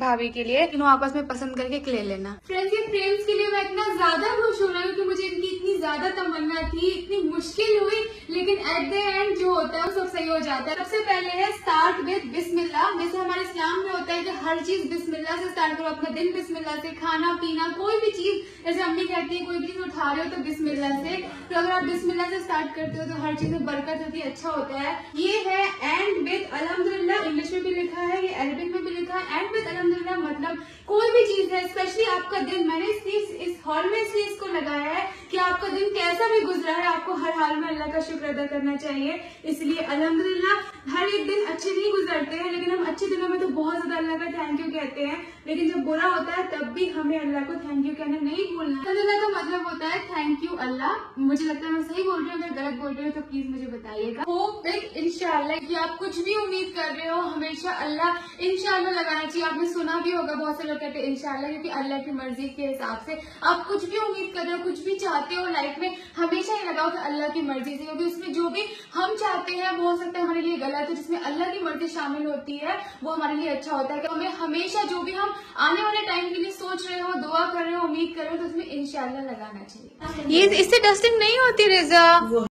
भाभी के लिए तीनों आपस में पसंद करके ले लेना। फ्रेंड्स ये फ्रेम्स के लिए मैं इतना ज़्यादा खुश हो रही हूँ कि मुझे इनकी इतनी ज़्यादा तमन्ना थी, इतनी मुश्किल हुई, लेकिन एट द एंड जो होता है वो सब सही हो जाता है। सबसे पहले है स्टार्ट विद बिस्मिल्लाह। जैसे हमारे इस्लाम में होता है कि हर चीज़ बिस्मिल्लाह से स्टार्ट करो, अपना दिन बिस्मिल्लाह से, खाना, पीना, कोई भी चीज़। जैसे अम्मी कहती है, कोई भी चीज़ उठा रहे हो तो बिस्मिल्लाह से। तो अगर आप बिस्मिल्लाह से स्टार्ट करते हो तो हर चीज़ में बरकत होती है अच्छा होता है। ये है एंड विद अलहमदुल्ला इंग्लिश में भी लिखा है ये अरबिक में भी लिखा है एंड विद अलहमदुल्ला मतलब कोई भी चीज़ है स्पेशली आपका दिन मैंने इस इस हॉल में इसलिए इसको लगाया है कि आपका दिन कैसा भी गुजरा है आपको हर हाल में अल्लाह का शुक्र अदा करना चाहिए। इसलिए अलहमदुल्ला हर एक दिन अच्छे नहीं गुजरते हैं लेकिन हम अच्छे दिनों में तो बहुत ज़्यादा अल्लाह का थैंक यू कहते हैं। लेकिन जब बुरा होता है तब भी हमें अल्लाह को थैंक यू कहना नहीं भूलना। अल्लाह का मतलब होता है थैंक यू अल्लाह। मुझे लगता है मैं सही बोल रही हूँ अगर गलत बोल रही हूँ तो प्लीज़ मुझे बताइएगा। होप एक इंशाल्लाह कि आप कुछ भी उम्मीद कर रहे हो हमेशा अल्लाह इंशाल्लाह लगाना चाहिए। आपने सुना भी होगा बहुत से लोग कहते हैं इंशाल्लाह क्योंकि अल्लाह की मर्ज़ी के हिसाब से आप कुछ भी उम्मीद कर रहे हो कुछ भी चाहते हो लाइफ में कि अल्लाह की मर्ज़ी से क्योंकि उसमें जो भी हम चाहते हैं वो हो सकता है हमारे लिए गलत है जिसमें अल्लाह की मर्ज़ी शामिल होती है वो हमारे लिए अच्छा होता है। कि हमें हमेशा जो भी हम आने वाले टाइम के लिए सोच रहे हो दुआ कर रहे हो उम्मीद कर रहे हो तो उसमें इनशाला लगाना चाहिए। ये इससे डस्टिंग नहीं होती रेजा